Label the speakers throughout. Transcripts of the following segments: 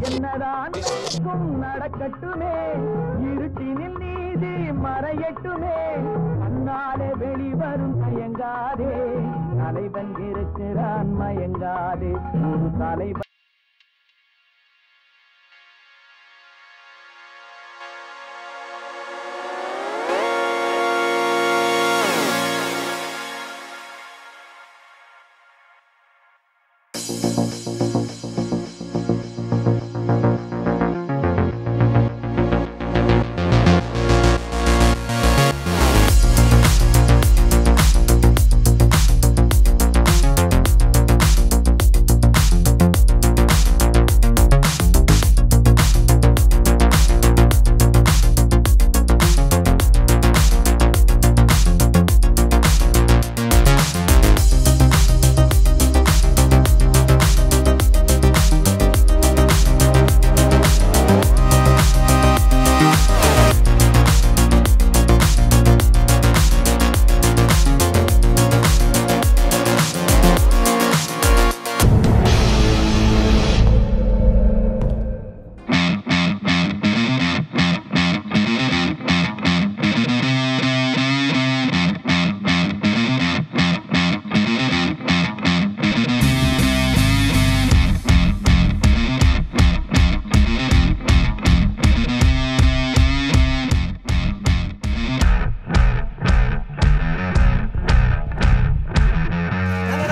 Speaker 1: என்னதான் நடக்கட்டுமே. இருட்டினில் நீதி மறையட்டுமே. கண்ணாலே வெளிவரும் தயங்காதே. தலைவன் இருக்கிறான் மயங்காதே. ஒரு தலைவன்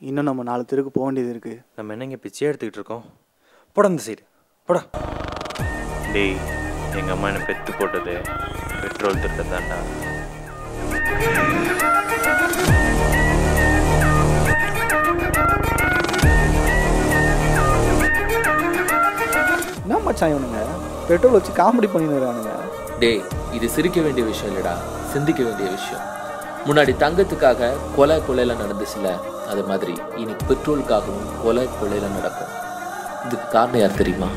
Speaker 2: இன்னும் நம்ம நாலு தெருக்கு போக வேண்டியது இருக்கு.
Speaker 3: நம்ம என்னங்க பிச்சை எடுத்துக்கிட்டு இருக்கோம்? போடா அந்த சைடு. போடா. டேய் எங்கள் அம்மா என்னை பெத்து போட்டது? பெட்ரோல் திருட தான்டா.
Speaker 2: என்ன மச்சான் இவனுங்க? பெட்ரோல் வச்சு காமெடி பண்ணிடுறானுங்க
Speaker 4: டேய் இது சிரிக்க வேண்டிய விஷயம் இல்லடா. சிந்திக்க வேண்டிய விஷயம். முன்னாடி தங்கத்துக்காக கொலை கொலையில் நடந்துச்சுல அது மாதிரி இனி பெட்ரோலுக்காகவும் கொலை கொலையில் நடக்கும். இதுக்கு காரணம் யார் தெரியுமா?